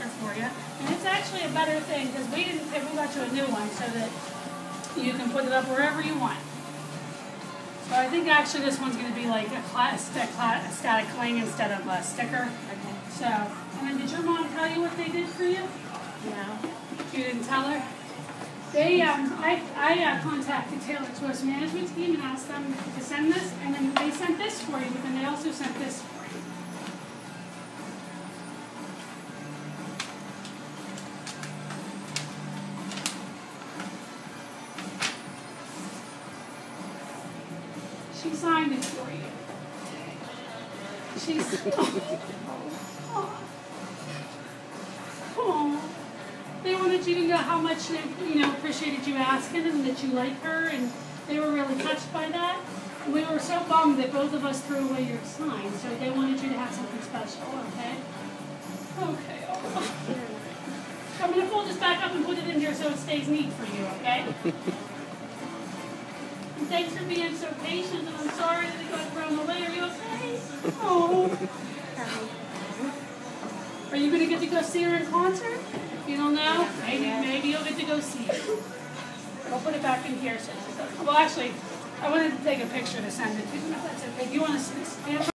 for you. And it's actually a better thing because we didn't pay, we got you a new one so that you can put it up wherever you want. So I think actually this one's going to be like a, class, a, class, a static cling instead of a sticker. Okay. So, and then did your mom tell you what they did for you? No. You didn't tell her? They, um, I, I uh, contacted Taylor Tourist Management Team and asked them to send this, and then they sent this for you, but then they also sent this for you. She signed it for you. She's. Oh, oh. Oh. They wanted you to know how much they, you know, appreciated you asking and that you like her, and they were really touched by that. We were so bummed that both of us threw away your sign, so they wanted you to have something special, okay? Okay. Oh. I'm gonna fold this back up and put it in here so it stays neat for you, okay? thanks for being so patient, and I'm sorry that it got thrown away. Are you okay? Oh. Are you gonna get to go see her in concert? You don't know? Maybe, maybe you'll get to go see her. I'll put it back in here. So, well, actually, I wanted to take a picture to send it to you. If that's okay. Do you want to stand?